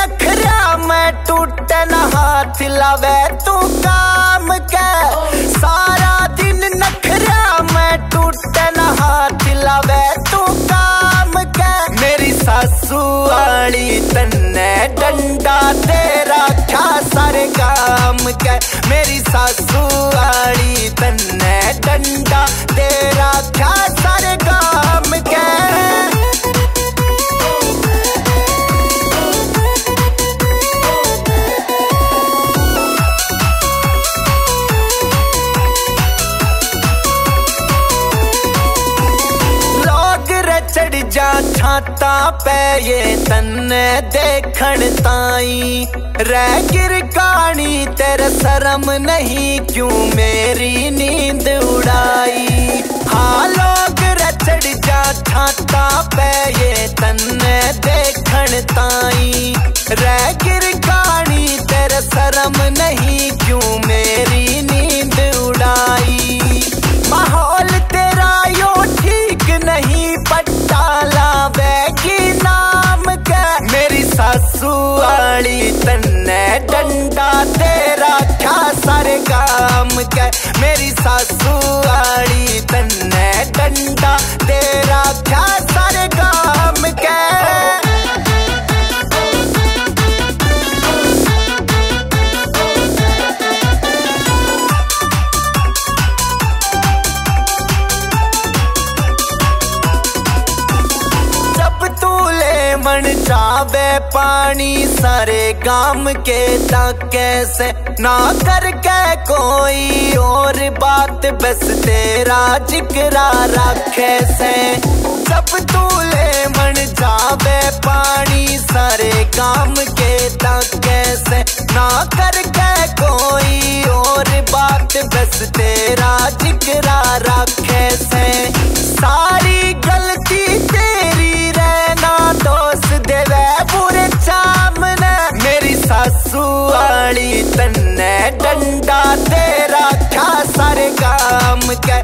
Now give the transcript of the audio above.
नखरा मैं टूटन हाथ लवे, तू काम के सारा दिन नखरा मैं टूटन हाथ लवे, तू काम के मेरी सासू वाली तन्ने, डंडा दे रखा सर काम के मेरी सासू वाली तन्ने, डंडा दे रखा जा छाता पे ये तन्ने देखण ताई। रह गिर कहानी तेरे शर्म नहीं, क्यों मेरी नींद उड़ाई? हाँ लोग रे चढ़ जा छाता पे ये तन्ने डंडा तेरा क्या सारे काम क्या मेरी सासू आड़ी तन्ने मन जावे पानी सारे गाम के ताके से ना करके कोई और बात, बस तेरा जिक्रा रखे से। जब तू ले मन जावे पानी सारे काम के ताके से ना करके कोई और बात, बस तेरा जिक्रा पड़ी तन्ने डंडा तेरा क्या सारे काम के